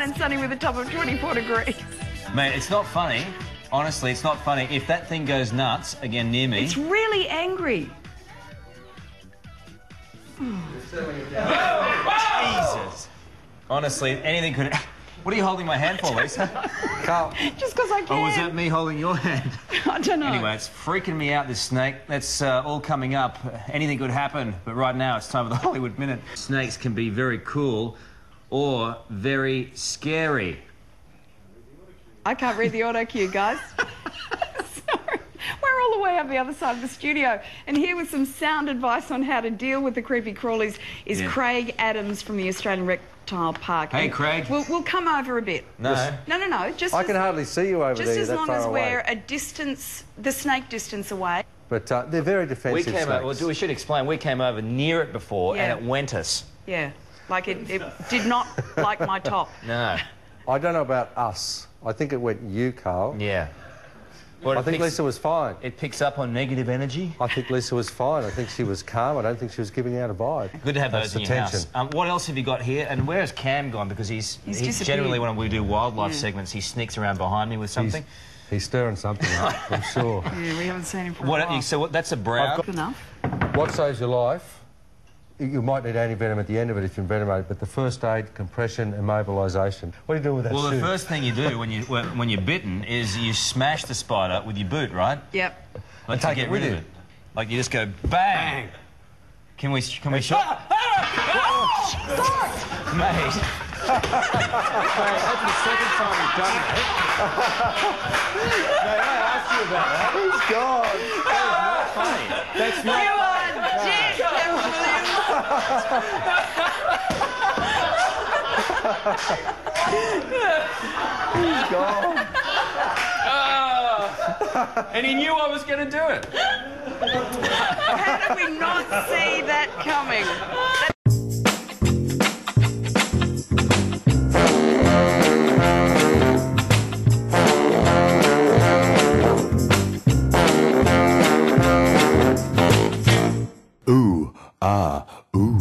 Fine and sunny with a top of 24 degrees. Mate, it's not funny. Honestly, it's not funny. If that thing goes nuts again near me. It's really angry. Jesus. Honestly, anything could. What are you holding my hand for, Lisa? Karl, Just because I can. Or was that me holding your hand? I don't know. Anyway, it's freaking me out, this snake. That's uh, all coming up. Anything could happen, but right now it's time for the Hollywood Minute. Snakes can be very cool or very scary. I can't read the auto cue, guys. Sorry. We're all the way up the other side of the studio. And here with some sound advice on how to deal with the creepy crawlies is Yeah. Craig Adams from the Australian Reptile Park. Hey, And Craig. We'll, we'll come over a bit. No. No, no, no. Just I as, can hardly see you over just there Just as that long far as we're a distance, the snake distance away. But uh, they're very We defensive came snakes. over, well, we should explain. We came over near it before Yeah. and it went us. Yeah. Like it, it did not like my top. No. I don't know about us. I think it went you, Karl. Yeah. Well, I think picks, Lisa was fine. It picks up on negative energy. I think Lisa was fine. I think she was calm. I don't think she was giving out a vibe. Good to have That's those in the your tension. house. Um, what else have you got here? And where has Cam gone? Because he's, He's he disappeared. generally when we do wildlife Yeah. segments, he sneaks around behind me with something. he's stirring something up, I'm sure. Yeah, we haven't seen him for a What? while. So what, that's a brown. Good enough. What saves your life? You- You might need anti-venom at the end of it if you're envenomated, but the first aid, compression, immobilisation. What do you do with that Well, the first thing you do when you when, when you're bitten is you smash the spider with your boot, right? Yep. Like take to get it rid of you. it. Like you just go bang. Can we can we shot? Ah, ah, ah! Mate. that's the second time you've done that. I asked you about that. He's gone. Funny. That's You are Dick He's gone. And he knew I was going to do it. How did we not see that coming? Ooh, ah, ooh.